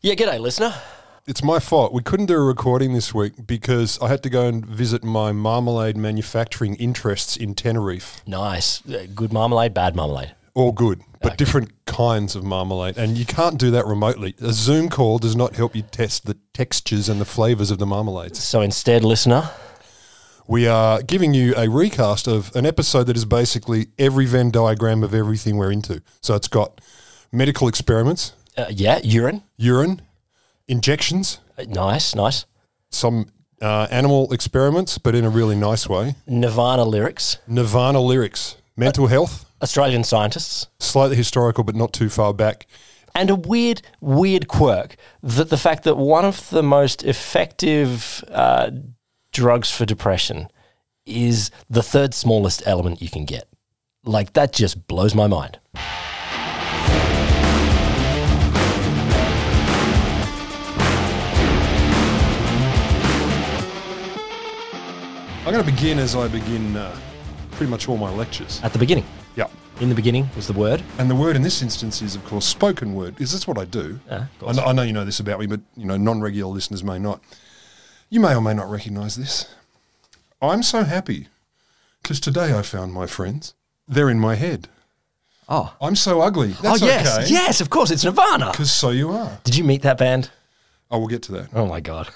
Yeah, g'day, listener. It's my fault. We couldn't do a recording this week because I had to go and visit my marmalade manufacturing interests in Tenerife. Nice. Uh, Good marmalade, bad marmalade. All good, but different kinds of marmalade. And you can't do that remotely. A Zoom call does not help you test the textures and the flavors of the marmalades. So instead, listener, We are giving you a recast of an episode that is basically every Venn diagram of everything we're into. So it's got medical experiments, uh, yeah, urine. urine, injections, Uh, Nice, nice. some uh, animal experiments, but in a really nice way. Nirvana lyrics. Nirvana lyrics, mental health, Australian scientists. slightly historical, but not too far back. And a weird, weird quirk that the fact that one of the most effective uh, drugs for depression is the third smallest element you can get. Like, that just blows my mind. I'm going to begin as I begin uh, pretty much all my lectures. At the beginning. Yeah. In the beginning was the word. And the word in this instance is, of course, spoken word, because that's what I do. Yeah, of I, course. know, I know you know this about me, but you know non-regular listeners may not. You may or may not recognise this. I'm so happy because today I found my friends. They're in my head. Oh. I'm so ugly. That's oh, yes. okay. Yes, of course. It's Nirvana. Because so you are. Did you meet that band? I will get to that. Oh, my God.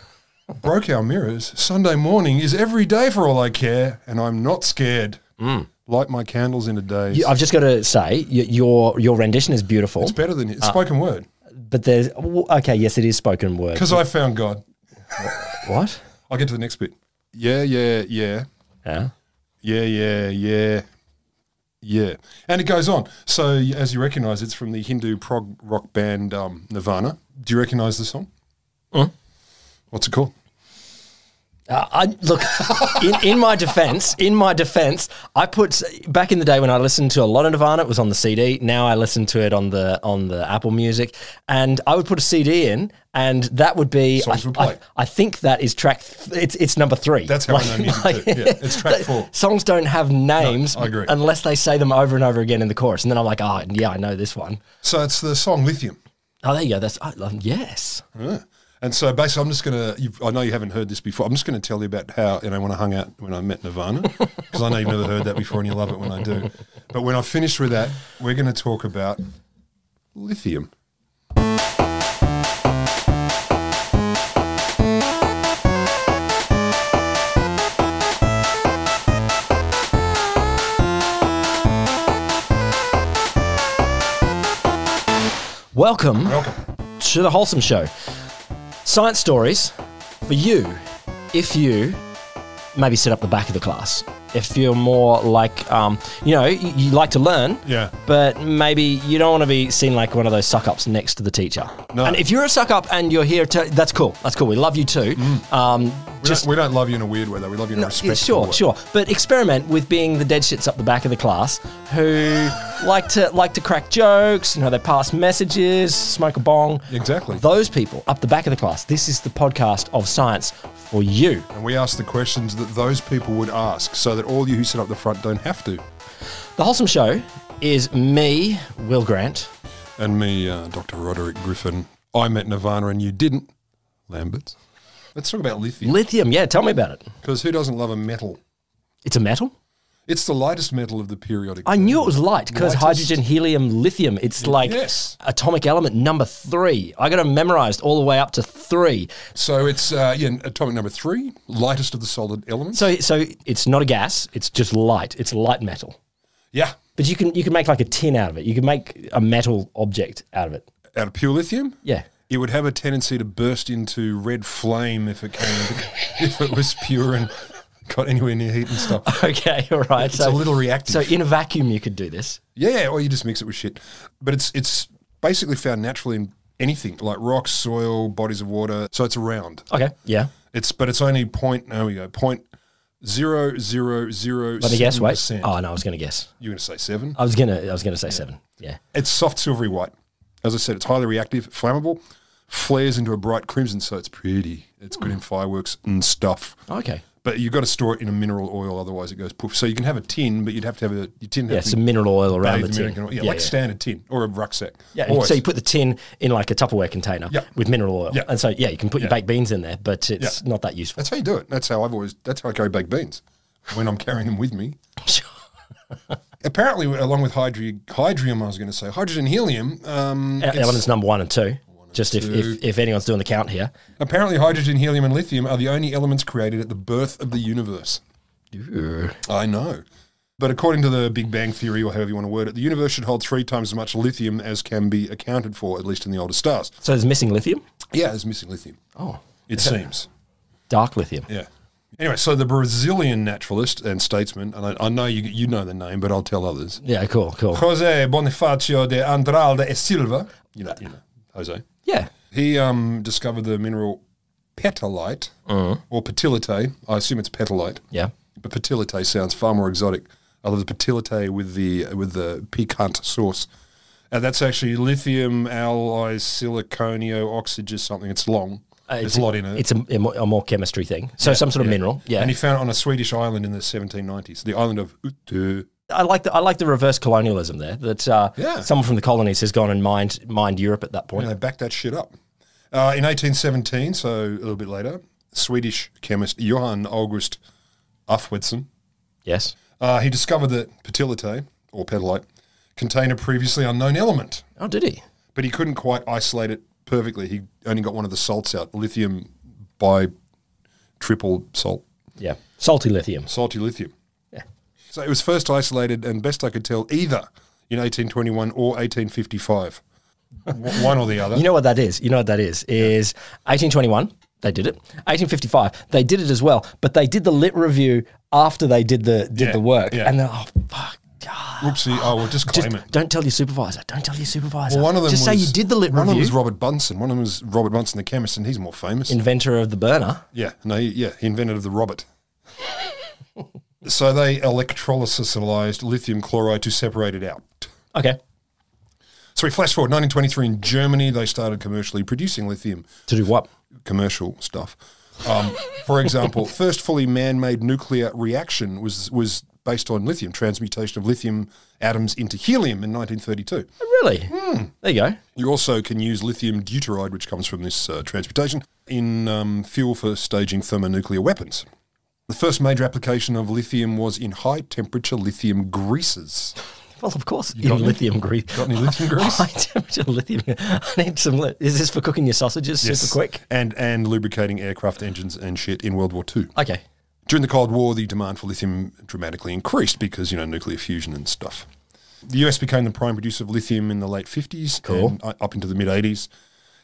Broke our mirrors. Sunday morning is every day for all I care, and I'm not scared. Mm. Light my candles in a daze. You- I've just got to say, your your rendition is beautiful. It's better than it's ah. spoken word. but there's okay, yes, it is spoken word. Because I found God. What? I'll get to the next bit. Yeah, yeah, yeah. Yeah. Yeah, yeah, yeah. Yeah. And it goes on. So, as you recognize, it's from the Hindu prog rock band um, Nirvana. Do you recognize the song? Mm. What's it called? Uh, I look in, in my defense. In my defense, I put back in the day when I listened to a lot of Nirvana. It was on the CD. Now I listen to it on the on the Apple Music, and I would put a CD in, and that would be. Songs I, would play. I, I think that is track. Th- it's it's number three. That's how I know music too. Yeah, it's track four. Songs don't have names I agree. unless they say them over and over again in the chorus, and then I'm like, oh yeah, I know this one. So, it's the song Lithium. Oh, there you go. That's um, yes. Yeah. And so basically, I'm just going to, I know you haven't heard this before. I'm just going to tell you about how, you know, when I hung out, when I met Nirvana, because I know you've never heard that before and you love it when I do. But when I finish with that, we're going to talk about lithium. Welcome Welcome. to the Wholesome Show. Science stories for you if you maybe sit up the back of the class. If you're more like, um, you know, you, you like to learn, Yeah. but maybe you don't want to be seen like one of those suck ups next to the teacher. No. And if you're a suck up and you're here to, that's cool. That's cool. We love you too. Um, We, just don't, we don't love you in a weird way, though. We love you in a yeah, respectful sure, way. sure. But experiment with being the dead shits up the back of the class who like to like to crack jokes. You know, they pass messages, smoke a bong. Exactly. Those people up the back of the class. This is the podcast of science for you. And we ask the questions that those people would ask so that all you who sit up the front don't have to. The Wholesome Show is me, Will Grant. And me, uh, Dr. Roderick Griffin. I met Nirvana and you didn't, Lamberts. Let's talk about lithium. Lithium. Yeah, tell me about it. Because who doesn't love a metal? It's a metal. It's the lightest metal of the periodic I knew it was light because hydrogen, helium, lithium. It's like Yes. atomic element number three. I got it memorized all the way up to three. So it's uh, yeah, atomic number three, lightest of the solid elements. So, so it's not a gas. It's just light. It's light metal. yeah, But you can you can make like a tin out of it. You can make a metal object out of it. out of pure lithium, Yeah. It would have a tendency to burst into red flame if it came if it was pure and got anywhere near heat and stuff. Okay. All right. It's a little reactive. So in a vacuum, you could do this. Yeah, or you just mix it with shit. But it's it's basically found naturally in anything like rocks, soil, bodies of water. So it's around. Okay. Yeah. It's but it's only point. There we go. Point zero zero zero. Let me guess. Wait. percent. Oh no, I was going to guess. You were going to say seven. I was gonna I was gonna say seven. Yeah. It's soft silvery white. As I said, it's highly reactive, flammable, flares into a bright crimson, so it's pretty. It's good in fireworks and stuff. Okay. But you've got to store it in a mineral oil, otherwise it goes poof. So you can have a tin, but you'd have to have a your tin. Yeah, some mineral oil around the tin. Oil. Yeah, like standard tin or a rucksack. Yeah, Always. so you put the tin in like a Tupperware container Yeah. with mineral oil, Yeah. and so yeah, you can put your baked beans in there, but it's not that useful. That's how you do it. That's how I've always. That's how I carry baked beans when I'm carrying them with me. Apparently, along with hydri- hydrium, I was going to say hydrogen, helium. Um, Elements number one and two. Just if, if, if anyone's doing the count here. apparently, hydrogen, helium, and lithium are the only elements created at the birth of the universe. I know. But according to the Big Bang Theory, or however you want to word it, the universe should hold three times as much lithium as can be accounted for, at least in the older stars. So there's missing lithium. Yeah, there's missing lithium. Oh, It seems. dark lithium. Yeah. Anyway, so the Brazilian naturalist and statesman, and I, I know you you know the name, but I'll tell others. Yeah, cool, cool. Jose Bonifacio de Andrade e Silva, you know, you know, Jose. Yeah. He um, discovered the mineral petalite or petilite. I assume it's petalite, Yeah. but petilite sounds far more exotic. I love the petilite with the with the piquant sauce. And that's actually lithium alloys siliconio oxygen something. It's long. Uh, There's a lot in it. It's a, a more- chemistry thing. So some sort of mineral. Yeah. And he found it on a Swedish island in the 1790s, the island of Utu. I like the I like the reverse colonialism there. That uh, Yeah. someone from the colonies has gone and mined mined Europe at that point. And they backed that shit up. Uh, in 1817, so a little bit later, Swedish chemist Johan August Arfwedson, Yes. uh, he discovered that petilite, or petalite, contained a previously unknown element, Oh, did he? but he couldn't quite isolate it perfectly. He only got one of the salts out, lithium by triple salt, Yeah. Salty lithium. salty lithium. So it was first isolated, and best I could tell, either in 1821 or 1855. One or the other. You know what that is? You know what that is? Is 1821, they did it. 1855, they did it as well, but they did the lit review after they did the did Yeah, the work. yeah. And then, oh, fuck. God. Whoopsie. Oh, well, just Just claim it. don't tell your supervisor. Don't tell your supervisor. Well, one of them Just was, say you did the lit One of them review. was Robert Bunsen. One of them was Robert Bunsen, the chemist, and he's more famous. Inventor of the burner. yeah, no, he, yeah, he invented the Robert. so they electrolysized lithium chloride to separate it out. Okay. So we flash forward 1923 in Germany. They started commercially producing lithium To do what? commercial stuff. Um, for example, first fully man-made nuclear reaction was was based on lithium transmutation of lithium atoms into helium in 1932. Really? Hmm. There you go. You also can use lithium deuteride, which comes from this uh, transmutation, in um, fuel for staging thermonuclear weapons. The first major application of lithium was in high temperature lithium greases. Well, of course, got in any? lithium grease. Got any lithium grease? High temperature lithium. I need some. Li- is this for cooking your sausages super quick? And, and lubricating aircraft engines and shit in World War II. Okay. During the Cold War, the demand for lithium dramatically increased because, you know, nuclear fusion and stuff. The US became the prime producer of lithium in the late 50s Cool. and uh, up into the mid 80s.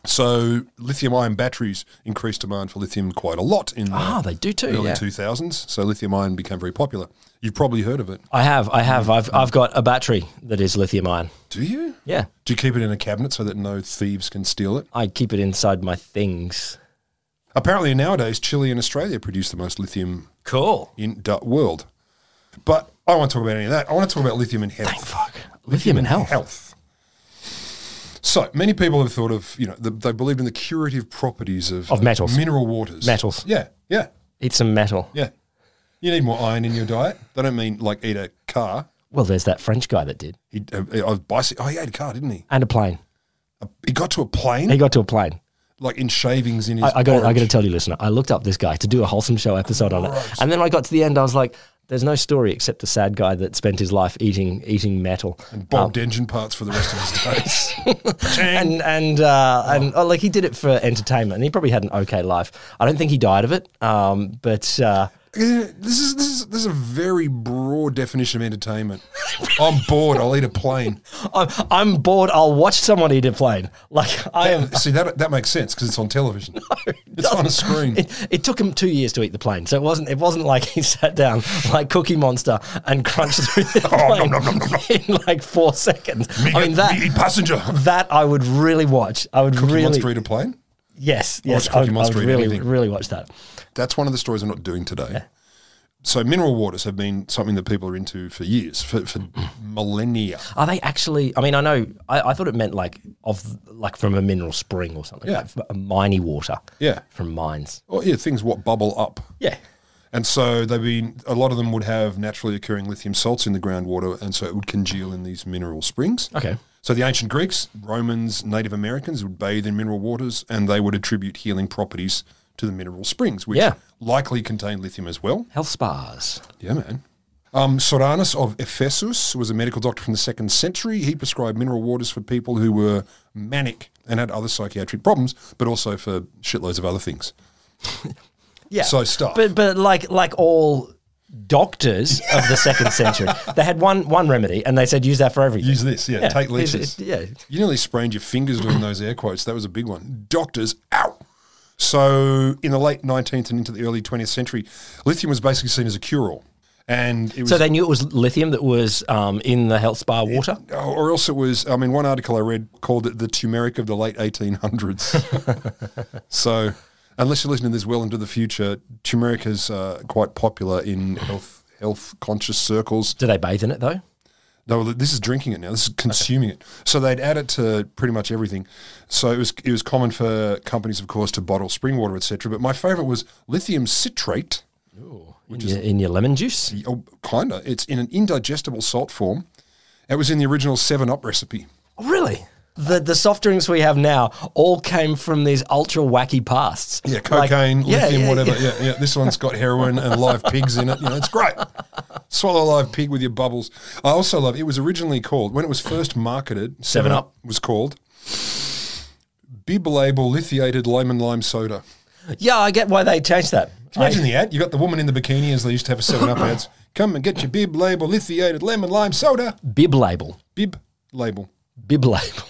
So lithium ion batteries increased demand for lithium quite a lot in the Ah, they do too. early Yeah. 2000s. So lithium ion became very popular. You've probably heard of it. I have. I have. I've. I've got a battery that is lithium ion. Do you? Yeah. Do you keep it in a cabinet so that no thieves can steal it? I keep it inside my things. Apparently nowadays, Chile and Australia produce the most lithium Cool. in the world. But I don't want to talk about any of that. I want to talk about lithium and health. Fuck. Lithium and health. health. So many people have thought of, you know, the, they believed in the curative properties of, Of metals. mineral waters, Metals. Yeah, yeah, Eat some metal. yeah. You need more iron in your diet. They don't mean like eat a car. Well, there's that French guy that did, He, uh, uh, bicycle. Oh, he ate a car, didn't he? and a plane. He got to a plane, He got to a plane. like in shavings in his. I, I got. I got to tell you, listener. I looked up this guy to do a wholesome show episode on it, and then I got to the end. I was like, "There's no story except a sad guy that spent his life eating eating metal." and bogged engine parts for the rest of his days. and and uh, and oh, like he did it for entertainment, and he probably had an okay life. I don't think he died of it, um, but uh, this is this is this is a very broad definition of entertainment. I'm bored. I'll eat a plane. I'm, I'm bored. I'll watch someone eat a plane. Like I am. See that that makes sense because it's on television. it's on a screen. It, it took him two years to eat the plane, so it wasn't. It wasn't like he sat down like Cookie Monster and crunched through the Oh, plane nom, nom, nom, in like four seconds. Me I mean that me passenger. that I would really watch. I would Cookie really Monster eat a plane. yes yes. watch I Cookie would, I Monster would eat really anything. really watch that. That's one of the stories I'm not doing today. So mineral waters have been something that people are into for years, for, for millennia. Are they actually? I mean, I know. I, I thought it meant like of like from a mineral spring or something. Yeah. like a miney water. Yeah. from mines. Oh yeah, things what bubble up. Yeah, And so they've been a lot of them would have naturally occurring lithium salts in the groundwater, and so it would congeal in these mineral springs. Okay. So the ancient Greeks, Romans, Native Americans would bathe in mineral waters, and they would attribute healing properties to the mineral springs, which Yeah. likely contain lithium as well. Health spas. Yeah, man. Um, Soranus of Ephesus was a medical doctor from the second century. He prescribed mineral waters for people who were manic and had other psychiatric problems, but also for shitloads of other things. Yeah. So stuff. But but like like all doctors of the second century, they had one one remedy and they said use that for everything. Use this, yeah. take leeches. it- Yeah. You nearly sprained your fingers doing those air quotes. That was a big one. Doctors, ow. So in the late 19th and into the early 20th century, lithium was basically seen as a cure-all. And it was, So they knew it was lithium that was um, in the health spa water. or else it was, I mean, one article I read called it the turmeric of the late 1800s. so unless you're listening to this well into the future, turmeric is uh, quite popular in health health conscious circles. Do they bathe in it though? No, this is drinking it now. This is consuming it. So they'd add it to pretty much everything. So it was it was common for companies, of course, to bottle spring water, etc. But my favourite was lithium citrate. in, your, in your lemon juice. Oh, kinda. It's in an indigestible salt form. It was in the original Seven Up recipe. Oh, really? The the soft drinks we have now all came from these ultra wacky pasts. Yeah, cocaine, yeah, lithium, yeah, whatever. yeah. Yeah. yeah, This one's got heroin and live pigs in it. You know, it's great. Swallow a live pig with your bubbles. I also love. It was originally called when it was first marketed. Seven Up. was called bib label lithiated lemon lime soda. Yeah, I get why they changed that. Can you imagine the ad? You got the woman in the bikini as they used to have a Seven Up ads. Come and get your bib label lithiated lemon lime soda. Bib label. Bib label. Bib label.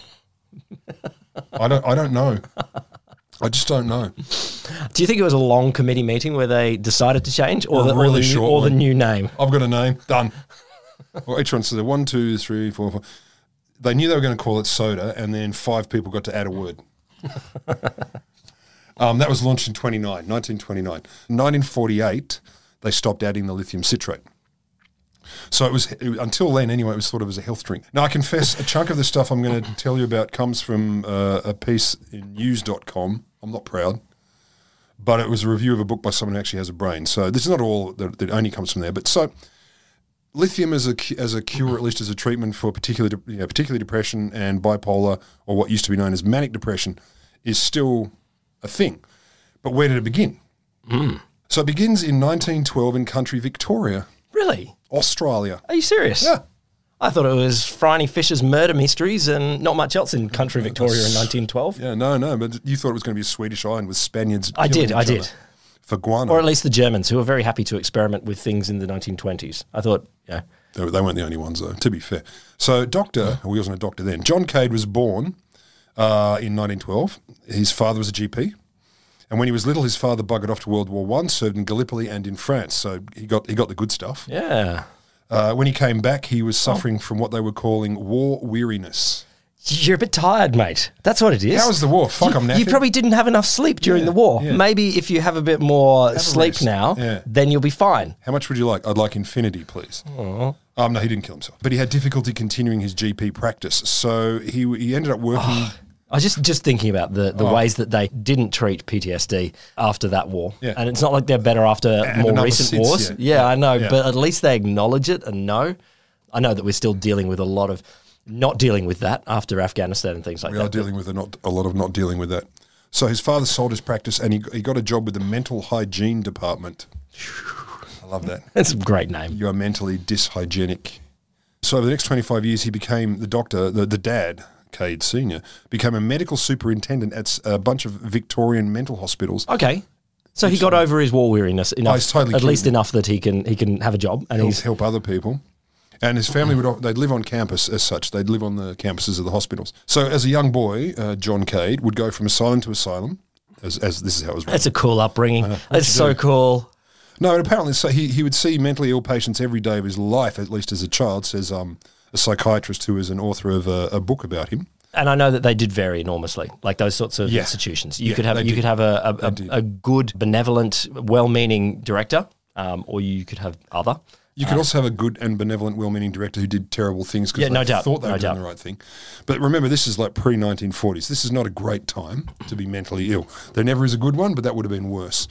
I don't. I don't know. I just don't know. Do you think it was a long committee meeting where they decided to change, or, Or the, or really the, new- or the new name? I've got a name. Done. well, each one says one, two, three, four, four. They knew they were going to call it soda, and then five people got to add a word. um, that was launched in 29, 1929. 1948, they stopped adding the lithium citrate. So it was, it was- until then anyway. It was thought of as a health drink. Now I confess, a chunk of the stuff I'm going to tell you about comes from uh, a piece in news.com. I'm not proud, but it was a review of a book by someone who actually has a brain. So this is not all that, that only comes from there. But so lithium as a as a cure, at least as a treatment for particular de- you know, particularly depression and bipolar, or what used to be known as manic depression, is still a thing. But where did it begin? So it begins in 1912 in country Victoria, Really? Australia. Are you serious? Yeah. I thought it was Phryne Fisher's murder mysteries and not much else in country Victoria in 1912. Yeah, no, no, but you thought it was going to be a Swedish island with Spaniards. I did, I did. For guano. Or at least the Germans, who were very happy to experiment with things in the 1920s. I thought, yeah. They, they weren't the only ones, though, to be fair. So, Doctor, well, he wasn't a doctor then. John Cade was born uh, in 1912. His father was a GP. And when he was little, his father buggered off to World War One, served in Gallipoli and in France. So he got he got the good stuff. Yeah. Uh, when he came back, he was suffering from what they were calling war weariness. You're a bit tired, mate. That's what it is. How was the war? Fuck, you, I'm napping. you probably didn't have enough sleep during Yeah, the war. yeah. Maybe if you have a bit more a sleep now, Yeah. then you'll be fine. How much would you like? I'd like infinity, please. Um, no, he didn't kill himself, but he had difficulty continuing his GP practice. So he he ended up working. I was just just thinking about the, the oh. ways that they didn't treat PTSD after that war, Yeah. and it's not like they're better after And more recent since, wars. yeah. Yeah, I know, Yeah. but at least they acknowledge it and know. I know that we're still dealing with a lot of not dealing with that after Afghanistan and things like that. We are dealing with a, not, a lot of not dealing with that. So his father sold his practice and he, he got a job with the mental hygiene department. I love that. That's a great name. You are mentally dyshygienic. So over the next 25 years, he became the doctor, the, the dad, Cade Sr., became a medical superintendent at a bunch of Victorian mental hospitals. Okay, so he got over his war weariness enough, totally at least enough that he can he can have a job, and help, he's help other people. And his family would they'd live on campus as such. They'd live on the campuses of the hospitals. So as a young boy, uh, John Cade would go from asylum to asylum. As, as this is how it was. run. that's a cool upbringing. That's so cool. No, and apparently, so he, he would see mentally ill patients every day of his life, at least as a child, says um, a psychiatrist who is an author of a, a book about him. And I know that they did vary enormously, like those sorts of Yeah. institutions. You Yeah, could have you did. could have a a, a, a good, benevolent, well-meaning director, um, or you could have other. You could also have a good and benevolent, well-meaning director who did terrible things because Yeah, they no doubt, thought they no were doing the right thing. But remember, this is like pre-1940s. This is not a great time to be mentally ill. There never is a good one, but that would have been worse.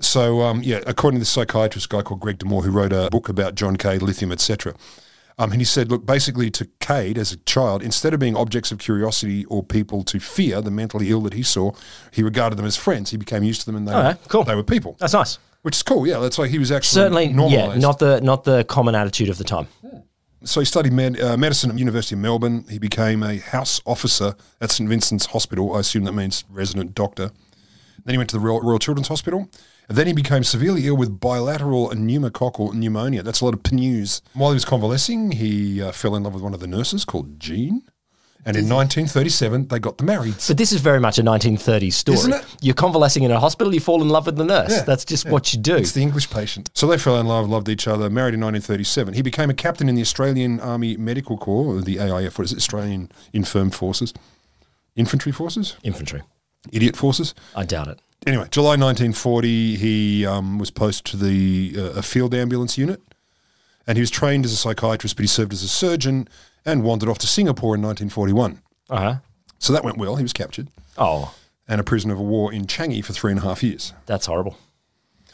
So, um, yeah, according to this psychiatrist guy called Greg de Moore, who wrote a book about John Cade, lithium, etc., um, and he said, look, basically to Cade as a child, instead of being objects of curiosity or people to fear, the mentally ill that he saw, he regarded them as friends. He became used to them and they, Okay, were, cool. they were people, That's nice. which is cool. Yeah, that's like he was actually Certainly, normalized. yeah, not the not the common attitude of the time. So he studied med- uh, medicine at University of Melbourne. He became a house officer at St Vincent's Hospital. I assume that means resident doctor. Then he went to the Royal, Royal Children's Hospital. And then he became severely ill with bilateral pneumococcal pneumonia. That's a lot of pneus. While he was convalescing, he uh, fell in love with one of the nurses called Jean. And in 1937, they got married. But this is very much a 1930s story. Isn't it? You're convalescing in a hospital, you fall in love with the nurse. Yeah, That's just what you do. It's the English patient. So they fell in love, loved each other, married in 1937. He became a captain in the Australian Army Medical Corps, the AIF, what is it, Australian Infirm Forces? Infantry Forces? Infantry. Idiot Forces? I doubt it. Anyway, July 1940, he um, was posted to the uh, a field ambulance unit. And he was trained as a psychiatrist, but he served as a surgeon and wandered off to Singapore in 1941. Uh huh. So that went well. He was captured Oh, and a prisoner of war in Changi for three and a half years. that's horrible.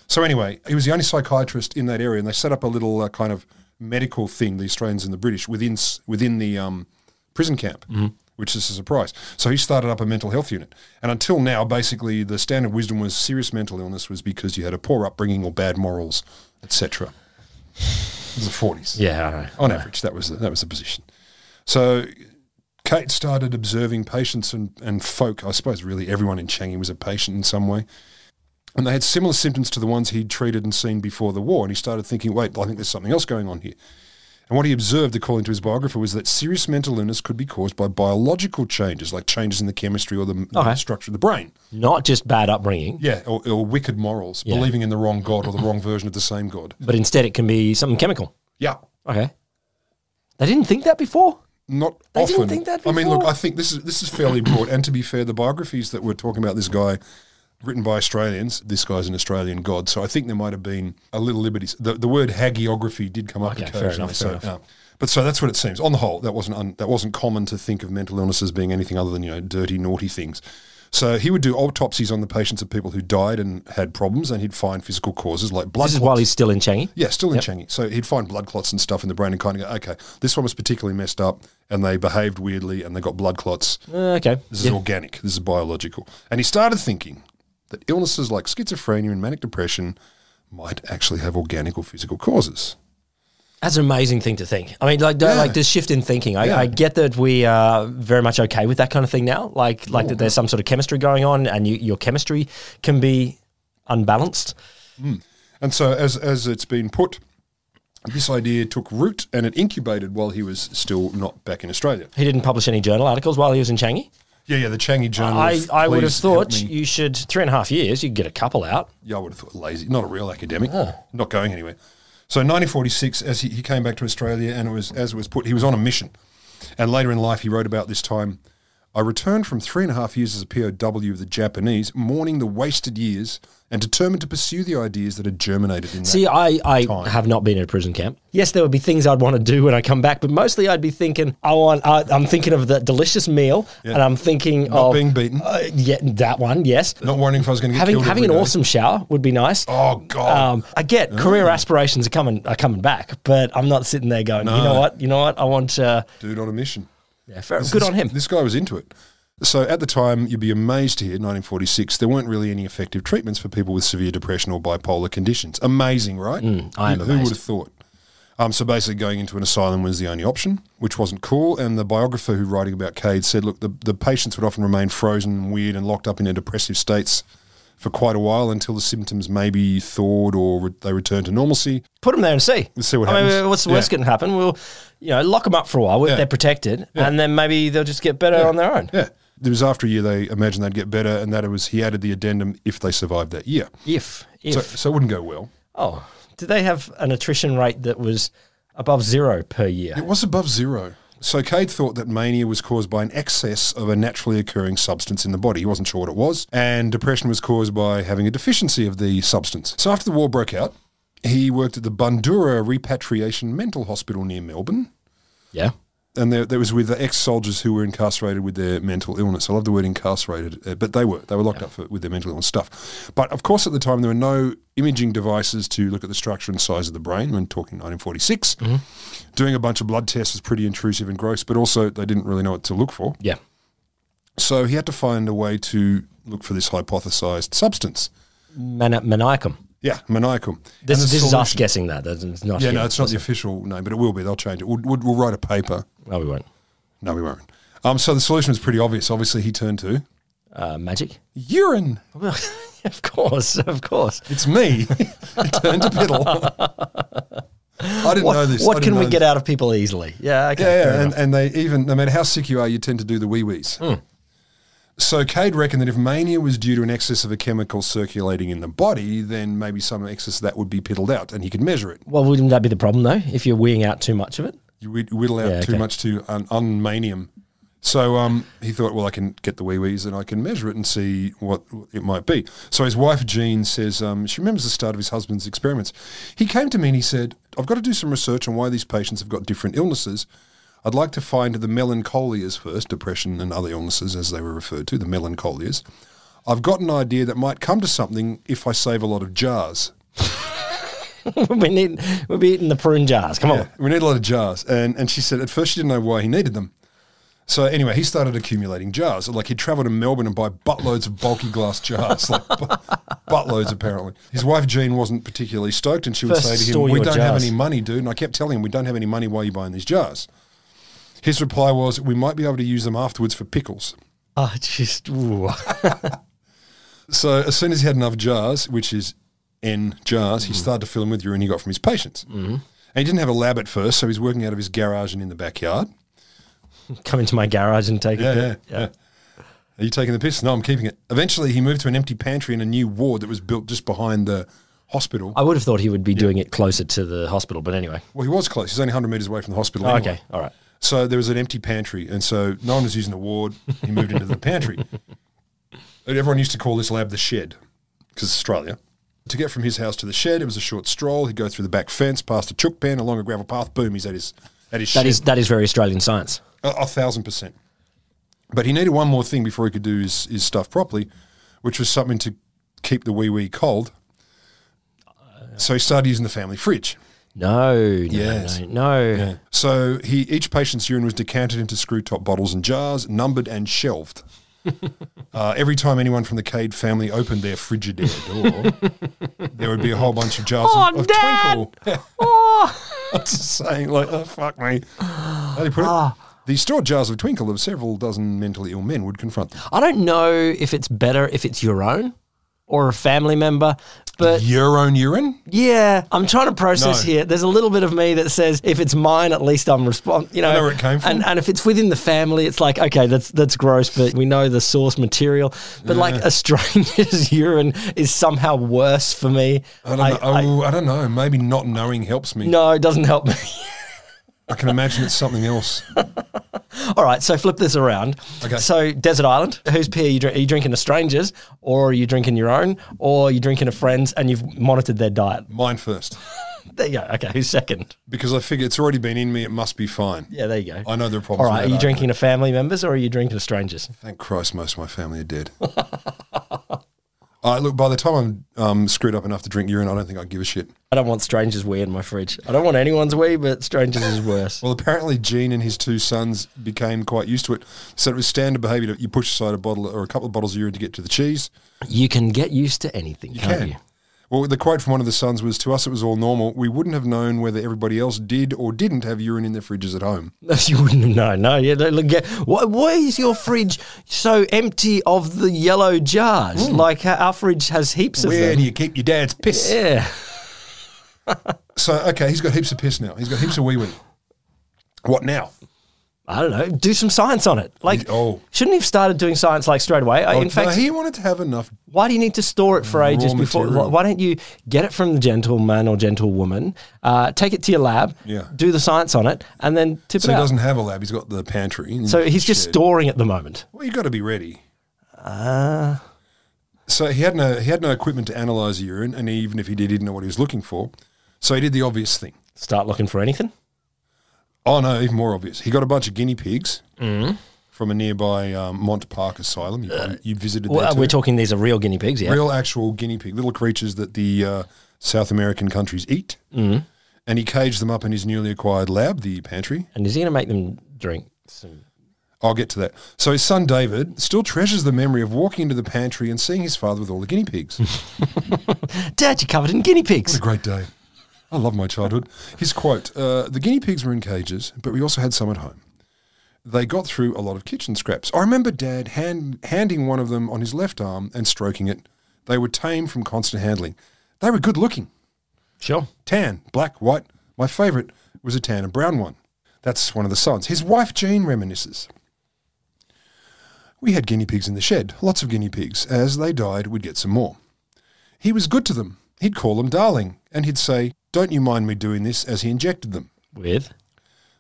So anyway, he was the only psychiatrist in that area, and they set up a little uh, kind of medical thing, the Australians and the British, within within the um, prison camp, which is a surprise. So he started up a mental health unit, and until now, basically, the standard wisdom was serious mental illness was because you had a poor upbringing or bad morals, etc. It was the forties. Yeah, I know. On average, that was the, that was the position. So Cade started observing patients and, and folk. I suppose really everyone in Changi was a patient in some way. And they had similar symptoms to the ones he'd treated and seen before the war. And he started thinking, wait, I think there's something else going on here. And what he observed, according to his biographer, was that serious mental illness could be caused by biological changes, like changes in the chemistry or the, the Okay. structure of the brain. Not just bad upbringing, Yeah, or, or wicked morals, Yeah. believing in the wrong God or the wrong version of the same God. but instead it can be something chemical. Yeah. Okay. They didn't think that before? not They didn't often. think that I mean, look. I think this is this is fairly broad. And to be fair, the biographies that we're talking about this guy, written by Australians, this guy's an Australian god. So I think there might have been a little liberties. The, the word hagiography did come up Okay, fair occasionally. enough, so, fair enough. yeah. But so that's what it seems. On the whole, that wasn't un, that wasn't common to think of mental illness as being anything other than you know dirty, naughty things. So he would do autopsies on the patients of people who died and had problems, and he'd find physical causes like blood. This is clots. while he's still in Changi. Yeah, still in Changi. So he'd find blood clots and stuff in the brain and kind of go, okay, this one was particularly messed up and they behaved weirdly and they got blood clots. Uh, okay. This is organic. This is biological. And he started thinking that illnesses like schizophrenia and manic depression might actually have organic or physical causes. That's an amazing thing to think. I mean, like, Yeah. like this shift in thinking. I, Yeah. I get that we are very much okay with that kind of thing now. Like, like that there's mm. some sort of chemistry going on, and you, your chemistry can be unbalanced. Mm. And so, as, as it's been put, this idea took root and it incubated while he was still not back in Australia. He didn't publish any journal articles while he was in Changi. Yeah, yeah, the Changi Journal. I, I would have thought you should three and a half years. You get a couple out. Yeah, I would have thought lazy. Not a real academic. Not going anywhere. So, 1946, as he, he came back to Australia, and it was as it was put, he was on a mission. And later in life, he wrote about this time. I returned from three and a half years as a POW of the Japanese, mourning the wasted years and determined to pursue the ideas that had germinated in that. See, I, I time. have not been in a prison camp. Yes, there would be things I'd want to do when I come back, but mostly I'd be thinking, I want, I, I'm thinking of that delicious meal, and I'm thinking Not of being beaten. Uh, yeah, that one. Yes, Not wondering if I was going to get having killed having an day. awesome shower would be nice. Oh God! Um, I get career aspirations are coming are coming back, but I'm not sitting there going, you know what, you know what, I want. Uh, Dude on a mission. Yeah, fair, good on him. This guy was into it. So at the time, you'd be amazed to hear, 1946, there weren't really any effective treatments for people with severe depression or bipolar conditions. Amazing, right? Mm, I am who, who would have thought? Um, so basically, going into an asylum was the only option, which wasn't cool. And the biographer who writing about Cade said, look, the, the patients would often remain frozen, weird, and locked up in their depressive states for quite a while until the symptoms maybe thawed or re- they return to normalcy. Put them there and see. Let's see what I happens. mean, what's the worst Yeah. that can happen? We'll, you know, lock them up for a while. Yeah. They're protected, and then maybe they'll just get better on their own. Yeah. It was after a year they imagined they'd get better, and that it was he added the addendum if they survived that year. If if So, so it wouldn't go well. oh, did they have an attrition rate that was above zero per year? It was above zero. So Cade thought that mania was caused by an excess of a naturally occurring substance in the body. He wasn't sure what it was. And depression was caused by having a deficiency of the substance. So after the war broke out, he worked at the Bundoora Repatriation Mental Hospital near Melbourne. Yeah. And there, there was with the ex-soldiers who were incarcerated with their mental illness. I love the word incarcerated, uh, but they were they were locked up for, with their mental illness stuff. But of course, at the time, there were no imaging devices to look at the structure and size of the brain. When talking 1946, doing a bunch of blood tests was pretty intrusive and gross. But also, they didn't really know what to look for. Yeah. So he had to find a way to look for this hypothesized substance. Man- maniacum. Yeah, maniacum. This, this is us guessing that. That's not. Yeah, no, it's not the official name, but it will be. They'll change it. We'll, we'll, we'll write a paper. No, we won't. No, we won't. Um, so the solution was pretty obvious. Obviously, he turned to Uh, magic. urine. of course, of course. It's me. he turned to piddle. I didn't What, know this. What can we know get out of people easily? Yeah, okay. Yeah, yeah, and, and they even no matter how sick you are, you tend to do the wee wees. Hmm. So Cade reckoned that if mania was due to an excess of a chemical circulating in the body, then maybe some excess of that would be piddled out, and he could measure it. well, wouldn't that be the problem though? If you're weeing out too much of it? You whit- whittle out Yeah, too okay. much to un- unmanium. So um, he thought, well, I can get the wee wees and I can measure it and see what it might be. So his wife Jean says um, she remembers the start of his husband's experiments. He came to me and he said, "I've got to do some research on why these patients have got different illnesses. I'd like to find the melancholias first, depression and other illnesses as they were referred to, the melancholias. I've got an idea that might come to something if I save a lot of jars." we need we'll be eating the prune jars. Come on. We need a lot of jars. And and she said at first she didn't know why he needed them. So anyway, he started accumulating jars. Like he'd travel to Melbourne and buy buttloads of bulky glass jars, like bu- buttloads apparently. His wife Jean wasn't particularly stoked, and she would First say to him, "We don't have any money, dude." And I kept telling him, "We don't have any money. Why are you buying these jars?" His reply was, "We might be able to use them afterwards for pickles." Oh, just. So as soon as he had enough jars, which is N jars, Mm-hmm. he started to fill them with urine he got from his patients. Mm-hmm. And he didn't have a lab at first, so he's working out of his garage and in the backyard. come into my garage and take Yeah, yeah, yeah. Are you taking the piss? No, I'm keeping it. Eventually, he moved to an empty pantry in a new ward that was built just behind the hospital. I would have thought he would be doing it closer to the hospital, but anyway. well, he was close. He's only 100 metres away from the hospital. Oh, anyway. okay, all right. So there was an empty pantry, and so no one was using the ward. He moved into the pantry. And everyone used to call this lab the shed because Australia. To get from his house to the shed, it was a short stroll. He'd go through the back fence, past a chook pen, along a gravel path. Boom, he's at his at his That shed. is that is very Australian science. A, a thousand percent. But he needed one more thing before he could do his, his stuff properly, which was something to keep the wee wee cold. So he started using the family fridge. No, no, Yes. no, no. So he each patient's urine was decanted into screw top bottles and jars, numbered and shelved. uh, every time anyone from the Cade family opened their Frigidaire door, there would be a whole bunch of jars Oh, of, of Dad! twinkle. Oh, That's saying like, oh fuck me. How do you put it? Ah. The stored jars of twinkle of several dozen mentally ill men would confront them. I don't know if it's better if it's your own or a family member, but Your own urine? yeah, I'm trying to process No. here. There's a little bit of me that says if it's mine, at least I'm respond. You know, know where it came from. And, and if it's within the family, it's like okay, that's that's gross, but we know the source material. But like a stranger's urine is somehow worse for me. I don't know. oh, I, don't know. Maybe not knowing helps me. no, it doesn't help me. I can imagine it's something else. All right, so flip this around. Okay. So desert island, whose pee are you, drink, are you drinking a stranger's, or are you drinking your own, or are you drinking a friend's, and you've monitored their diet? Mine first. There you go. Okay, who's second? Because I figure it's already been in me, it must be fine. Yeah, there you go. I know there are All problems. right, with are you drinking a family members or are you drinking a stranger's? Thank Christ most of my family are dead. Right, look, by the time I'm um, screwed up enough to drink urine, I don't think I'd give a shit. I don't want strangers' wee in my fridge. I don't want anyone's wee, but strangers is worse. Well, apparently, Jean and his two sons became quite used to it. So it was standard behaviour to you push aside a bottle or a couple of bottles of urine to get to the cheese. You can get used to anything, can't can. you? Well, the quote from one of the sons was, "To us, it was all normal. We wouldn't have known whether everybody else did or didn't have urine in their fridges at home." You wouldn't have known. No, yeah. Look, yeah. Why, why is your fridge so empty of the yellow jars? Like uh, our fridge has heaps of Where do you keep your dad's piss? yeah. So, okay, he's got heaps of piss now. He's got heaps of wee wee. What now? I don't know. Do some science on it. Like, Oh. shouldn't he have started doing science like straight away? Oh, In fact, no, he wanted to have enough. why do you need to store it for ages before? material. Why don't you get it from the gentleman or gentlewoman, uh, take it to your lab, Yeah. do the science on it, and then tip So it he doesn't have a lab. He's got the pantry. So he's just shed. storing at the moment. Well, you've got to be ready. Uh, So he had no he had no equipment to analyze urine, and even if he did, he didn't know what he was looking for. So he did the obvious thing. start looking for anything. Oh no, even more obvious. He got a bunch of guinea pigs from a nearby um, Mont Park asylum. You, probably- you visited Well, we're talking these are real guinea pigs, yeah. real actual guinea pig, little creatures that the uh, South American countries eat. Mm. And he caged them up in his newly acquired lab, the pantry. And is he going to make them drink some? I'll get to that. So his son David still treasures the memory of walking into the pantry and seeing his father with all the guinea pigs. Dad, you're covered in guinea pigs. What a great day. I love my childhood. His quote uh, The guinea pigs were in cages, but we also had some at home. They got through a lot of kitchen scraps. I remember Dad hand, handing one of them on his left arm and stroking it. They were tame from constant handling. They were good looking. Sure. Tan, black, white. My favourite was a tan and brown one. That's one of the sons. His wife Jean reminisces. We had guinea pigs in the shed, lots of guinea pigs. As they died, we'd get some more. He was good to them. He'd call them darling, and he'd say, Don't you mind me doing this, as he injected them. With?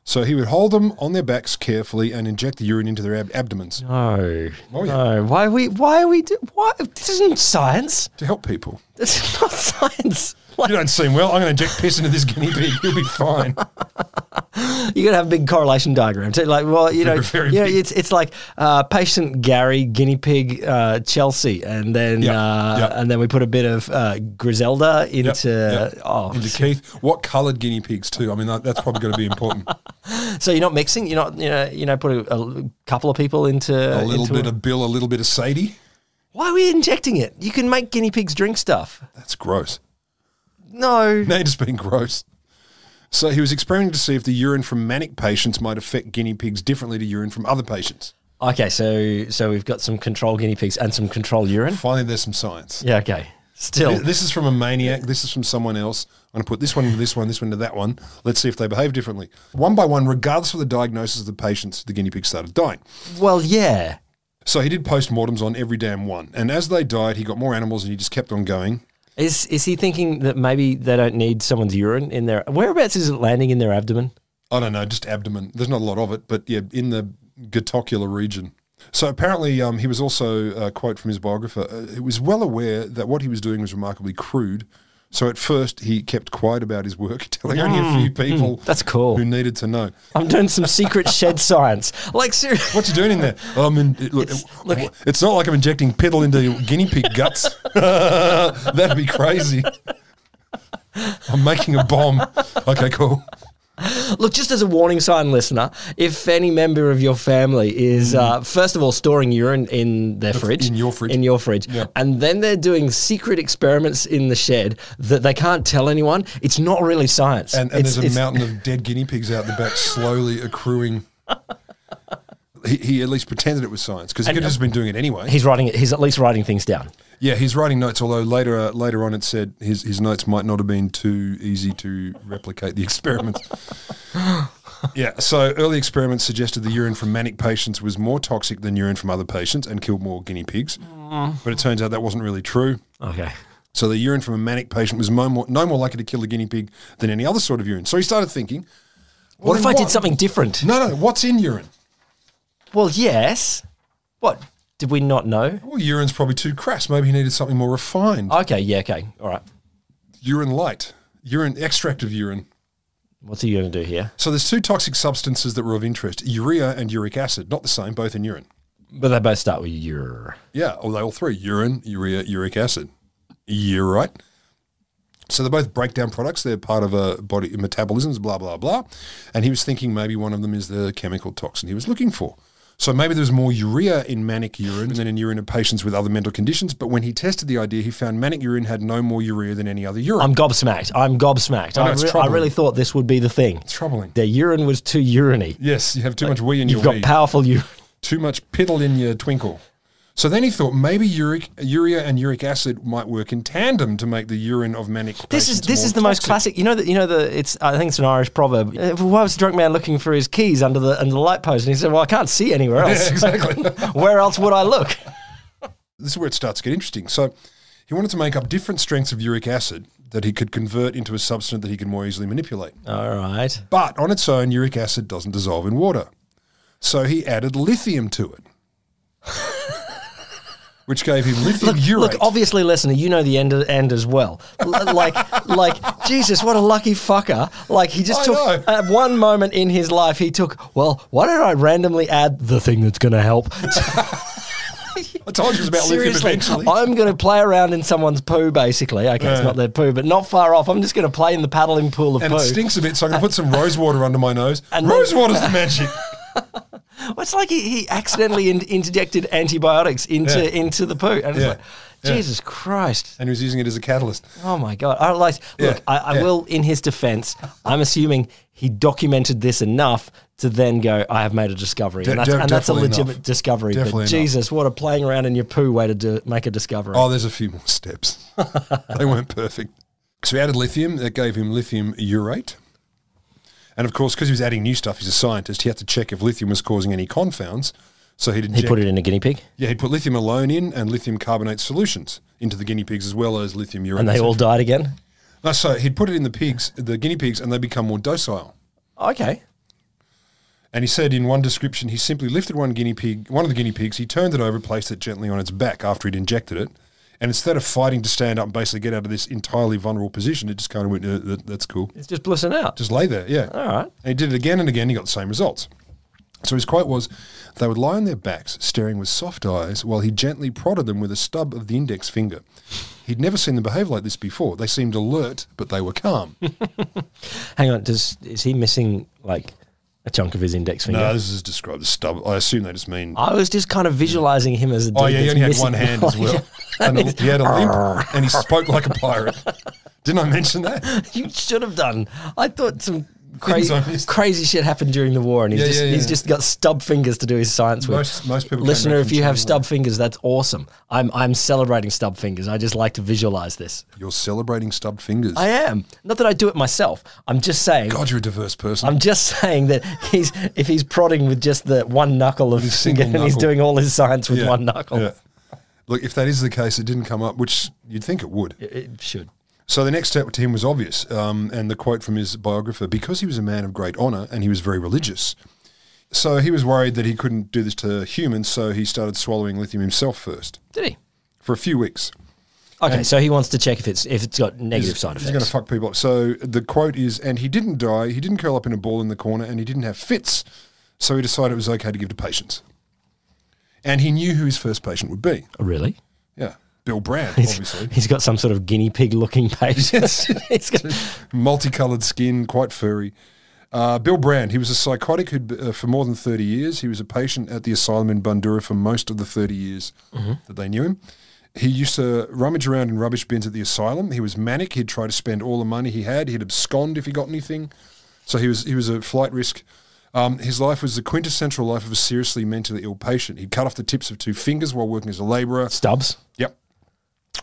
So he would hold them on their backs carefully and inject the urine into their ab- abdomens No. Oh, yeah. No. Why are we? Why are we? Do, why? This isn't science. to help people. This is not science. Like, You don't seem well. I'm going to inject piss into this guinea pig. You'll be fine. you got to have a big correlation diagram. too. Like, well, you know, Very, very you know, it's it's like uh, patient Gary, guinea pig uh, Chelsea, and then Yep, uh, yep. and then we put a bit of uh, Griselda into Yep, oh. Into Keith. What coloured guinea pigs too? I mean, that, that's probably going to be important. So you're not mixing. You're not you know you know put a, a couple of people into A little into bit of Bill, a little bit of Sadie. Why are we injecting it? You can make guinea pigs drink stuff. That's gross. No. Now you're just being gross. So he was experimenting to see if the urine from manic patients might affect guinea pigs differently to urine from other patients. Okay, so so we've got some control guinea pigs and some control urine. Finally, there's some science. Yeah. Okay. Still. Th- This is from a maniac. This is from someone else. I'm going to put this one into this one, this one into that one. Let's see if they behave differently. One by one, regardless of the diagnosis of the patients, the guinea pigs started dying. Well, yeah. So he did post-mortems on every damn one. And as they died, he got more animals and he just kept on going. Is is he thinking that maybe they don't need someone's urine in their whereabouts is it landing in their abdomen? I don't know, just abdomen. There's not a lot of it, but yeah, in the gatocular region. So apparently, um, he was also, uh, quote from his biographer, uh, he was well aware that what he was doing was remarkably crude. So at first, he kept quiet about his work, telling only a hmm. few hmm. people That's cool. who needed to know. I'm doing some secret shed science. Like seriously. What you doing in there? I'm in, look, It's- it's, look- it's not like I'm injecting piddle into guinea pig guts. That'd be crazy. I'm making a bomb. Okay, cool. Look, just as a warning sign, listener, if any member of your family is, uh, first of all, storing urine in their fridge, Mm. in your fridge. in your fridge, Yeah. and then they're doing secret experiments in the shed that they can't tell anyone, it's not really science. And, and there's a mountain of dead guinea pigs out the back, slowly accruing. He, he at least pretended it was science because he could have just been doing it anyway. He's writing it. He's at least writing things down. Yeah, he's writing notes. Although later, uh, later on, it said his his notes might not have been too easy to replicate the experiments. yeah, so early experiments suggested the urine from manic patients was more toxic than urine from other patients and killed more guinea pigs. But it turns out that wasn't really true. Okay. So the urine from a manic patient was no more, no more likely to kill a guinea pig than any other sort of urine. So he started thinking, What if I then did something different? No, no, what's in urine? Well, yes. What? Did we not know? Well, urine's probably too crass. Maybe he needed something more refined. Okay, yeah, okay. All right. urine light, urine extract of urine. What's he going to do here? So there's two toxic substances that were of interest: urea and uric acid. Not the same, both in urine. But they both start with your. Yeah, or they all three: urine, urea, uric acid. You're right. So they're both breakdown products. They're part of a body metabolisms, blah blah blah. And he was thinking maybe one of them is the chemical toxin he was looking for. So maybe there's more urea in manic urine than in urine of patients with other mental conditions. But when he tested the idea, he found manic urine had no more urea than any other urine. I'm gobsmacked. I'm gobsmacked. I know, I, re- I really thought this would be the thing. it's troubling. Their urine was too uriny. Yes, you have too much wee in your You've got wee. powerful urine. too much piddle in your twinkle. So then he thought maybe uric, urea and uric acid might work in tandem to make the urine of manic This is this is the most classic. You know that you know the it's. I think it's an Irish proverb. Why was the drunk man looking for his keys under the under the light post? And he said, "Well, I can't see anywhere else. Yeah, exactly. Where else would I look?" this is where it starts to get interesting. So he wanted to make up different strengths of uric acid that he could convert into a substance that he could more easily manipulate. All right. But on its own, uric acid doesn't dissolve in water. So he added lithium to it. Which gave him lithium Look, urate. look, obviously, listener, you know the end end as well. L- like, like Jesus, what a lucky fucker! Like he just I took know. at one moment in his life, he took. Well, why don't I randomly add the thing that's going to help? I told you it was about lithium Seriously, eventually. I'm going to play around in someone's poo. Basically, okay, it's not their poo, but not far off. I'm just going to play in the paddling pool of and poo. it stinks a bit, so I'm going to put some rose water under my nose. And rose water's the magic. Well, It's like he, he accidentally in, interjected antibiotics into Yeah. into the poo, and it's Yeah. like, Yeah. Jesus Christ. And he was using it as a catalyst. Oh my god! I like look. I, I yeah. will, in his defence, I'm assuming he documented this enough to then go. I have made a discovery, De- and that's, and that's a legitimate enough. discovery. Definitely but enough. Jesus, what a playing around in your poo way to do, make a discovery. Oh, there's a few more steps. they weren't perfect. So he added lithium. That gave him lithium urate. And of course, because he was adding new stuff, he's a scientist. He had to check if lithium was causing any confounds. So he'd he put it in a guinea pig, yeah, he'd put lithium alone in and lithium carbonate solutions into the guinea pigs as well as lithium urate. and they all died again. No, so he'd put it in the pigs, the guinea pigs, and they become more docile. Okay, And he said in one description, he simply lifted one guinea pig, one of the guinea pigs, he turned it over, placed it gently on its back after he'd injected it. And instead of fighting to stand up and basically get out of this entirely vulnerable position, it just kind of went, uh, that, that's cool. it's just blissing out. Just lay there, yeah. all right. And he did it again and again, he got the same results. So his quote was, they would lie on their backs, staring with soft eyes, while he gently prodded them with a stub of the index finger. He'd never seen them behave like this before. They seemed alert, but they were calm. Hang on, does is he missing like a chunk of his index finger? no, this is described as stub. I assume they just mean I was just kind of visualizing him as a dude Oh yeah, he only had one hand as well. and he had a limp, and he spoke like a pirate. Didn't I mention that? You should have done. I thought some crazy, crazy shit happened during the war, and he's Yeah, just yeah, he's just got stub fingers to do his science with. Most most people. Listener, if you have stub fingers, that's awesome. I'm I'm celebrating stub fingers. I just like to visualize this. you're celebrating stub fingers. I am not that I do it myself. I'm just saying. God, you're a diverse person. I'm just saying that he's if he's prodding with just the one knuckle of His finger, single and he's doing all his science with Yeah, one knuckle. yeah. Look, if that is the case, it didn't come up, which you'd think it would. It, it should. So the next step to him was obvious, um, and the quote from his biographer: because he was a man of great honour and he was very religious. So he was worried that he couldn't do this to humans, so he started swallowing lithium himself first Did he? for a few weeks. Okay, so he wants to check if it's if it's got negative side effects. He's going to fuck people up. So the quote is, and he didn't die, he didn't curl up in a ball in the corner, and he didn't have fits. So he decided it was okay to give to patients. And he knew who his first patient would be. really? Bill Brand, obviously. He's got some sort of guinea pig looking patient. He's got- Multicolored skin, quite furry. Uh, Bill Brand, he was a psychotic who'd, uh, for more than 30 years. He was a patient at the asylum in Bundoora for most of the 30 years that they knew him. He used to rummage around in rubbish bins at the asylum. He was manic. He'd try to spend all the money he had. He'd abscond if he got anything. So he was he was a flight risk. Um, his life was the quintessential life of a seriously mentally ill patient. He'd cut off the tips of two fingers while working as a labourer. Stubs. Yep.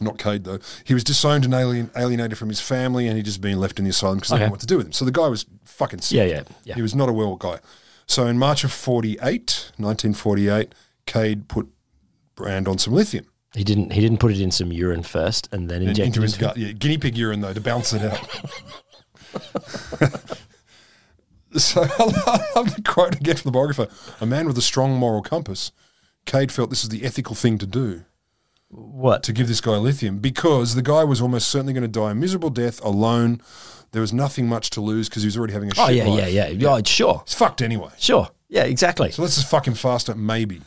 Not Cade, though. He was disowned and alien, alienated from his family, and he'd just been left in the asylum because they Okay. didn't know what to do with him. So the guy was fucking sick. Yeah, yeah, yeah. He was not a well guy. So in March of 48, 1948, Cade put Brand on some lithium He didn't. He didn't put it in some urine first, and then in- injected into his gut. Yeah, guinea pig urine, though, to balance it out. so I love the quote again from the biographer. A man with a strong moral compass, Cade felt this was the ethical thing to do. What? to give this guy lithium because the guy was almost certainly going to die a miserable death alone. There was nothing much to lose because he was already having a Oh shit yeah, life. yeah, yeah, yeah. yeah. Sure, It's fucked anyway. sure. Yeah, exactly. So let's just fuck him faster, maybe.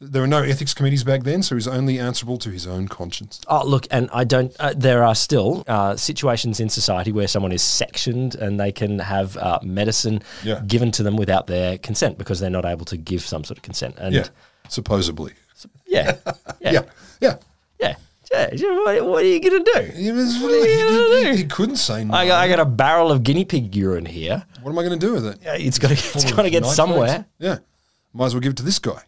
There were no ethics committees back then, so he's only answerable to his own conscience. Oh, look, and I don't. Uh, there are still uh, situations in society where someone is sectioned and they can have uh, medicine Yeah. given to them without their consent because they're not able to give some sort of consent. And Yeah, supposedly. Yeah, yeah, Yeah, yeah. yeah. yeah. yeah. What, what are you gonna do? He, was, are you gonna do? he couldn't say no. I got, I got a barrel of guinea pig urine here. what am I going to do with it? Yeah, It's got to. It's got to get somewhere. Yeah, might as well give it to this guy.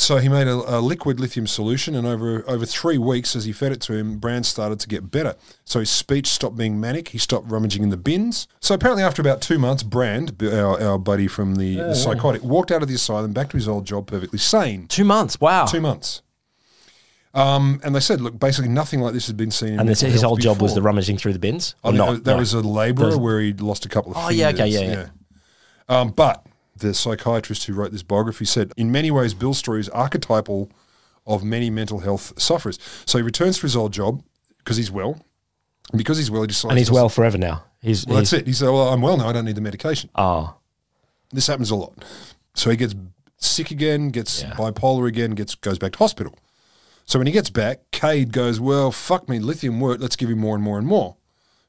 So he made a, a liquid lithium solution, and over over three weeks, as he fed it to him, Brand started to get better. So his speech stopped being manic. He stopped rummaging in the bins. So apparently, after about two months, Brand, our, our buddy from the, the psychotic, walked out of the asylum, back to his old job, perfectly sane. Two months. Wow. Two months. Um, and they said, look, basically nothing like this had been seen. In and this, his health whole job was the rummaging through the bins, I mean, not? that No. was a labourer where he'd lost a couple of Oh, fingers. yeah, okay, yeah, yeah. Um, but the psychiatrist who wrote this biography said, in many ways, Bill's story is archetypal of many mental health sufferers. So he returns to his old job because he's well. Because he's well, he decides. And he's well forever now. He's, Well, he's that's it. He said, "Well, I'm well now. I don't need the medication." oh This happens a lot. So he gets sick again, gets Yeah. bipolar again, gets goes back to hospital. So when he gets back, Cade goes, "Well, fuck me, lithium worked. Let's give him more and more and more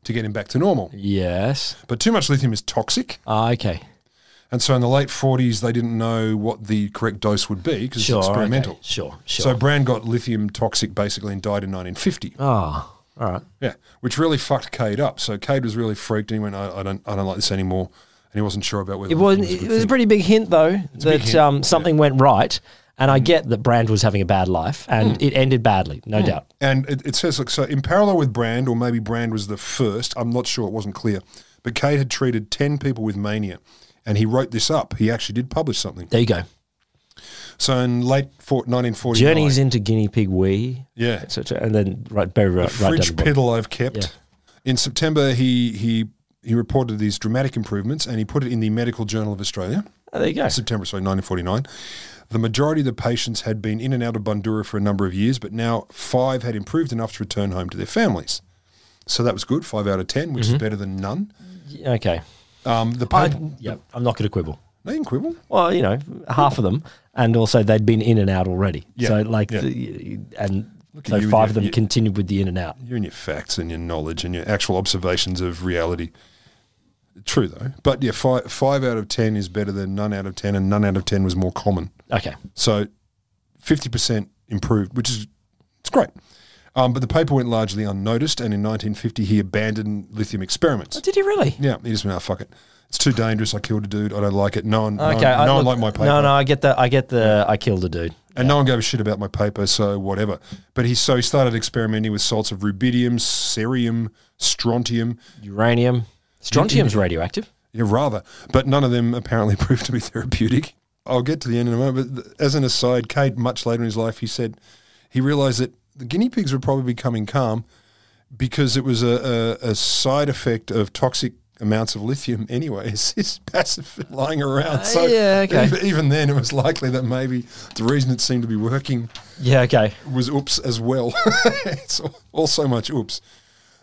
to get him back to normal." yes. But too much lithium is toxic, Ah, okay. And so in the late 40s, they didn't know what the correct dose would be because Sure. it's experimental. Okay. Sure. Sure. So Brand got lithium toxic basically and died in 1950. oh, all right. Yeah, which really fucked Cade up. So Cade was really freaked, and he went, I, "I don't, I don't like this anymore," and he wasn't sure about whether It was it a good was a pretty big hint though big that hint, um, something went right, and I get that Brand was having a bad life, and Hmm. it ended badly, no doubt. And it, it says, look, so in parallel with Brand, or maybe Brand was the first, I'm not sure, it wasn't clear, but Cade had treated 10 people with mania, and he wrote this up. He actually did publish something. There you go. So in late four, 1949, Journeys into guinea pig wee, yeah, etc. And then right, very right, right down fridge the piddle I've kept. Yeah. In September, he he he reported these dramatic improvements, and he put it in the Medical Journal of Australia. Oh, there you go. September, sorry, 1949. The majority of the patients had been in and out of Bundoora for a number of years, but now five had improved enough to return home to their families. So that was good, five out of 10, which is mm-hmm. better than none. Okay. Um, the I, paper, yeah, I'm not going to quibble. They can quibble. Well, you know, half of them, and also they'd been in and out already. Yeah, So like, yeah. the, and Look so five of them your- continued with the in and out. You and your facts and your knowledge and your actual observations of reality. True, though. But yeah, five, five out of 10 is better than none out of 10, and none out of 10 was more common. Okay. So 50% improved, which is it's great. Um, but the paper went largely unnoticed, and in 1950 he abandoned lithium experiments. Did he really? Yeah, he just went, oh, fuck it. It's too dangerous. I killed a dude. I don't like it. No one, no one, Okay. I- no one liked my paper. No, no, I get that. I get the. I killed a dude. And no one gave a shit about my paper, so whatever. But he so he started experimenting with salts of rubidium, cerium, strontium, Uranium. Strontium's radioactive. yeah, rather. But none of them apparently proved to be therapeutic. I'll get to the end in a moment. But as an aside, Cade, much later in his life, he said he realized that the guinea pigs were probably becoming calm because it was a, a, a side effect of toxic amounts of lithium anyway. It's, it's passive lying around. So Uh, yeah, okay. even, even then, it was likely that maybe the reason it seemed to be working Yeah. Okay. was oops as well. it's all, all so much oops.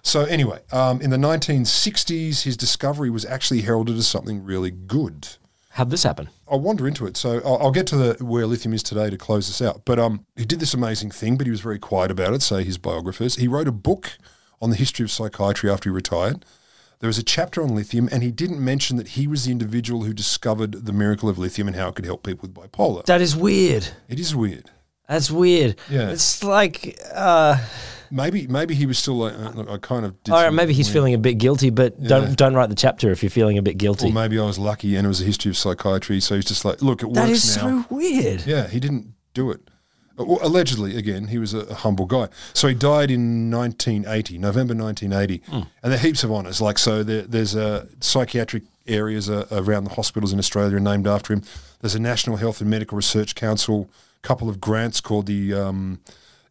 So anyway, um, in the 1960s, his discovery was actually heralded as something really good. How'd this happen? I'll wander into it. So I'll, I'll get to the where lithium is today to close this out. But um, he did this amazing thing, but he was very quiet about it. Say his biographers. He wrote a book on the history of psychiatry after he retired. There was a chapter on lithium, and he didn't mention that he was the individual who discovered the miracle of lithium and how it could help people with bipolar. That is weird. It is weird. That's weird. Yeah. It's like. uh Maybe maybe he was still like, uh, look, I kind of did All right, maybe he's weird- feeling a bit guilty, but don't don't write the chapter if you're feeling a bit guilty. Or maybe I was lucky and it was a history of psychiatry. So he's just like, look, it That works is now. so weird. Yeah, he didn't do it. Uh, allegedly, again, he was a, a humble guy. So he died in 1980, November 1980. Hmm. And there are heaps of honours. Like, so there, there's a psychiatric areas uh, around the hospitals in Australia are named after him. There's a National Health and Medical Research Council, couple of grants called the um,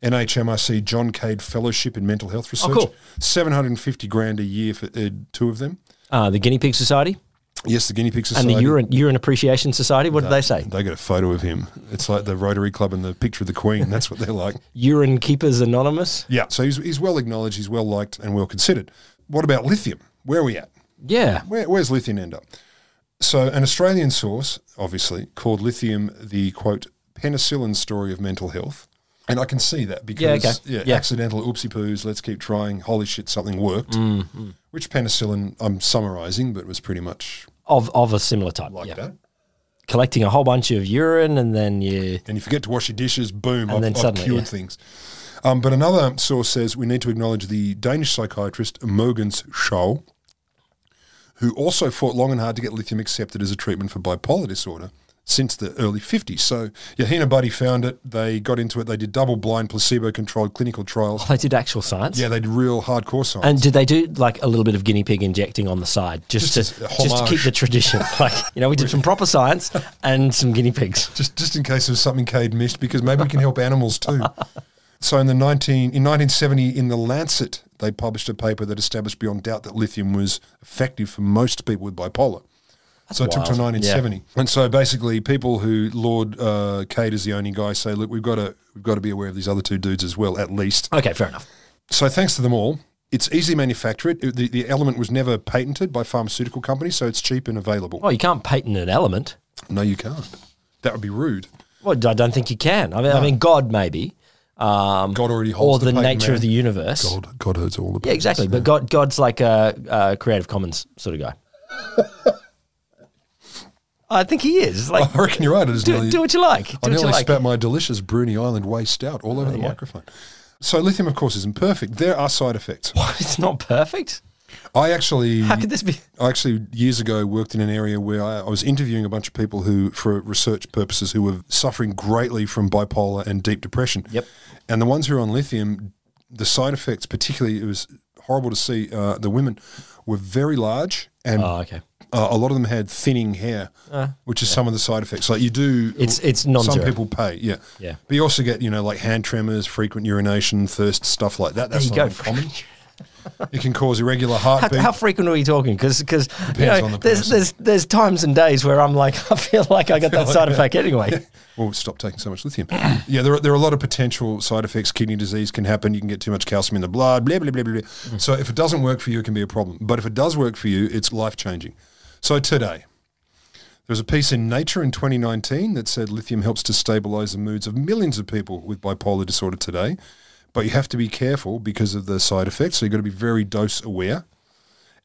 NHMRC John Cade Fellowship in Mental Health Research. Oh, cool. 750 grand a year for uh, two of them. Uh, the Guinea Pig Society Yes, the Guinea Pig Society. and the Urine Urine Appreciation Society. What did they say? They got a photo of him. It's like the Rotary Club and the picture of the Queen. That's what they're like. Urine Keepers Anonymous. Yeah. So he's, he's well acknowledged, he's well liked, and well considered. What about lithium? Where are we at? Yeah. Where, where's lithium end up? So, an Australian source, obviously, called lithium the quote, penicillin story of mental health. And I can see that because, Yeah, okay. yeah, Yeah. accidental oopsie poos, let's keep trying, holy shit, something worked. Mm, Which penicillin, I'm summarizing, but was pretty much Of of a similar type. like yeah. that. Collecting a whole bunch of urine and then you. and you forget to wash your dishes, boom, I've, then I've suddenly, cured yeah. things. Um, but another source says we need to acknowledge the Danish psychiatrist Mogens Schou, who also fought long and hard to get lithium accepted as a treatment for bipolar disorder since the early 50s. So, yeah, he and a buddy found it. They got into it. They did double blind, placebo controlled clinical trials. Oh, they did actual science. Yeah, they did real hardcore science. And did they do like a little bit of guinea pig injecting on the side just, Just to just to keep the tradition? like you know, we did some proper science and some guinea pigs. just just in case there's something Cade missed, because maybe we can help animals too. So in the 19 in 1970 in the Lancet, they published a paper that established beyond doubt that lithium was effective for most people with bipolar. So it took till wild. 1970. And so basically, people who Lord uh, Cade is the only guy say, look, we've got to we've got to be aware of these other two dudes as well, at least. Okay, fair enough. So thanks to them all, it's easily manufactured. It- The, the element was never patented by pharmaceutical companies, so it's cheap and available. Well, you can't patent an element. No, you can't. That would be rude. Well, I don't think you can. I mean, I mean God maybe, um, God already or holds the, the, nature man. of the universe. God, God holds all the Patents, Yeah, exactly. But God, God's like a, a Creative Commons sort of guy. I think he is. Like, I reckon you're right. It is do, nearly, do what you like. Do I what nearly like. spat my delicious Bruny Island waste out all over the oh, microphone. So lithium, of course, isn't perfect. There are side effects. It's not perfect. I actually, How could this be? I actually years ago worked in an area where I, I was interviewing a bunch of people who, for research purposes, who were suffering greatly from bipolar and deep depression. Yep. And the ones who are on lithium, the side effects, particularly, it was horrible to see. Uh, the women were very large, and Oh, okay. uh, a lot of them had thinning hair, which is some of the side effects. Like you do, It's- it's Some non-zero. people pay, yeah, Yeah. But you also get you know like hand tremors, frequent urination, thirst, stuff like that. There That's you not go. uncommon. it can cause irregular How, heartbeat. how frequent are we talking? Because because you know, the there's there's there's times and days where I'm like I feel like I got that like side that. effect anyway. Well, stop taking so much lithium. yeah, there are, there are a lot of potential side effects. Kidney disease can happen. You can get too much calcium in the blood, blah, blah, blah, blah, blah. Mm. So if it doesn't work for you, it can be a problem. But if it does work for you, it's life changing. So today, there was a piece in Nature in 2019 that said lithium helps to stabilize the moods of millions of people with bipolar disorder today. But you have to be careful because of the side effects. So you've got to be very dose aware.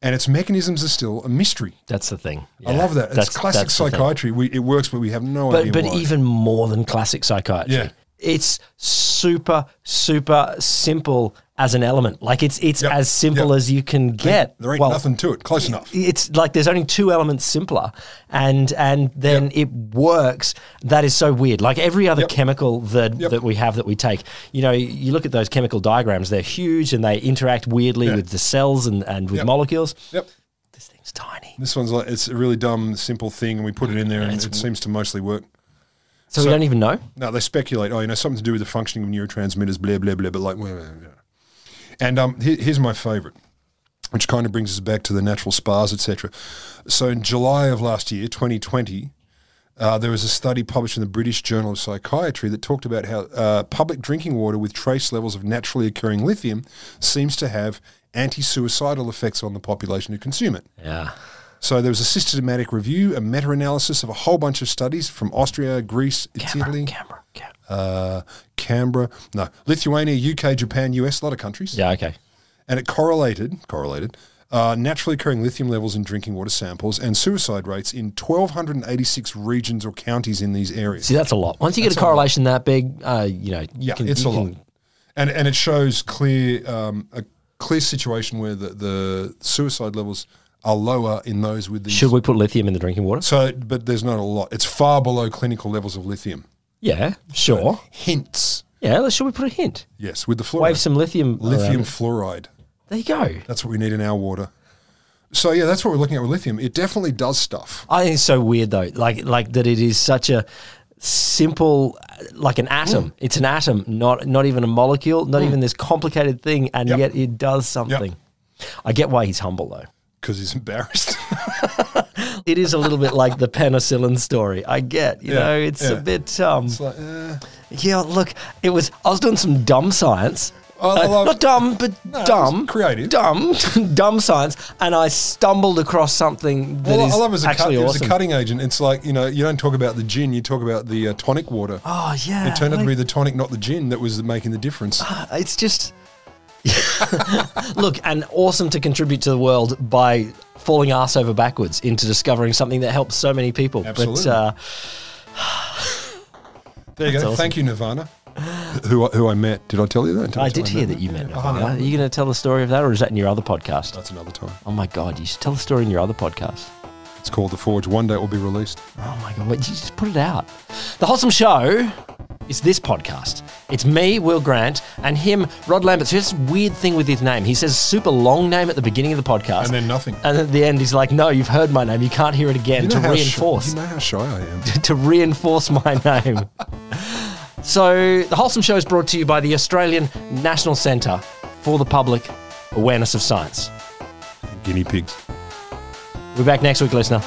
And its mechanisms are still a mystery. That's the thing. I love that. It's That's- classic that's psychiatry. We, it works, but we have no But idea but why. even more than classic psychiatry. Yeah. It's super super simple as an element. Like it's it's Yep. as simple Yep. as you can get. There ain't Well, nothing to it. Close enough. it's like there's only two elements simpler and and then it works that is so weird like every other Yep. chemical that Yep. that we have that we take you know you look at those chemical diagrams they're huge and they interact weirdly Yeah. with the cells and and with Yep. molecules Yep. this thing's tiny This one's like it's a really dumb, simple thing, and we put it in there, and it seems to mostly work. so, So- we don't even know No, they speculate. Oh, you know, something to do with the functioning of neurotransmitters, blah blah blah. But like, well, well, yeah. And um, here, here's my favorite, which kind of brings us back to the natural spas, etc. So in July of last year, 2020. Uh, there was a study published in the British Journal of Psychiatry that talked about how uh, public drinking water with trace levels of naturally occurring lithium seems to have anti-suicidal effects on the population who consume it. yeah So there was a systematic review, a meta-analysis of a whole bunch of studies from Austria, Greece, Italy, camera camera uh, Canberra, no, Lithuania, UK, Japan, US, a lot of countries, yeah okay and it correlated correlated uh, naturally occurring lithium levels in drinking water samples and suicide rates in 1,286 regions or counties in these areas. see that's a lot once you get a correlation that big uh you know you Yeah, can, it's a lot, and and it shows clear um, a clear situation where the, the suicide levels are lower in those with these. should we put lithium in the drinking water So, but there's not a lot. It's far below clinical levels of lithium. Yeah sure Hints, yeah should we put a hint yes, with the fluoride. wave some lithium lithium fluoride. there you go That's what we need in our water. So yeah, that's what we're looking at with lithium. It definitely does stuff. I think it's so weird though, like like that it is such a simple, like an atom. Mm. It's an atom, not not even a molecule, not even this complicated thing, and Yep. yet it does something. I get why he's humble though. Because he's embarrassed. It is a little bit like the penicillin story. I get, you Yeah, know, it's a bit. Um, it's like, eh. yeah, look, it was. I was doing some dumb science. I Uh, love- not dumb, but No, dumb, creative. dumb, dumb science, and I stumbled across something that Well, I love as a, cut, was a cutting agent. It's like you know, you don't talk about the gin, you talk about the uh, tonic water. oh yeah, it turned out to be the tonic, not the gin, that was making the difference. It's just look and awesome to contribute to the world by falling ass over backwards into discovering something that helps so many people. Absolutely. But uh, There you go. awesome. Thank you, Nirvana. who I, who I met? Did I tell you that? I I did hear that you met hung Nirvana. Are you going to tell the story of that, or is that in your other podcast? That's another time. Oh my god, you should tell the story in your other podcast. It's called The Forge. One day it will be released. Oh my god, wait, you just put it out. The Wholesome Show is this podcast. It's me, Will Grant, and him, Rod Lambert. So this weird thing with his name. He says super long name at the beginning of the podcast. And then nothing. And at the end, he's like, "No, you've heard my name. You can't hear it again." You to know how reinforce, you know how shy I am. to reinforce my name. so, the Wholesome Show is brought to you by the Australian National Centre for the Public Awareness of Science. Guinea pigs. We're back next week, listener.